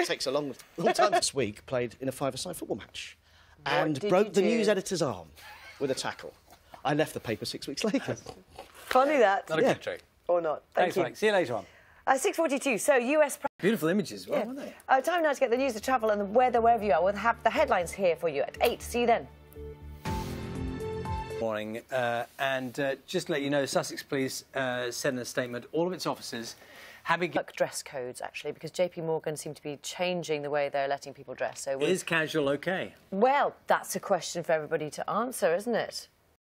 it takes a long, long time. this week, played in a five-a-side football match, and broke the do? news editor's arm with a tackle. I left the paper six weeks later. Can't that. Not a Yeah. good trick. Or not. Thank Thanks, you. Mike. See you later on. Uh, 6.42. So, US... Pre- Beautiful images well, Yeah. weren't they? Uh, time now to get the news, the travel and the weather wherever you are. We'll have the headlines here for you at 8. See you then. Morning. Uh, and uh, just to let you know, Sussex Police uh, said in a statement all of its officers been. Dress codes, actually, because JP Morgan seem to be changing the way they're letting people dress. So, Is casual okay? well, that's a question for everybody to answer, isn't it?